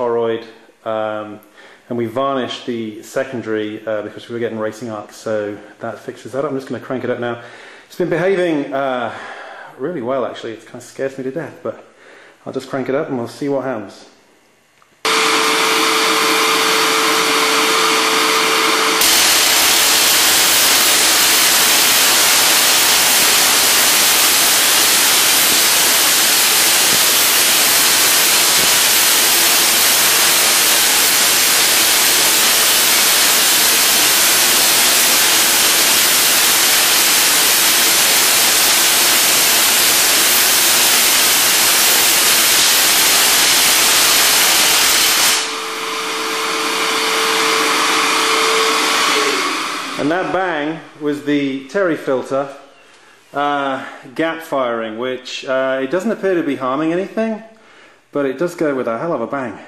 toroid um, and we varnished the secondary uh, because we were getting racing arcs so that fixes that up. I'm just going to crank it up now. It's been behaving uh, really well actually, it kind of scares me to death but I'll just crank it up and we'll see what happens. And that bang was the Terry filter uh, gap firing, which uh, it doesn't appear to be harming anything, but it does go with a hell of a bang.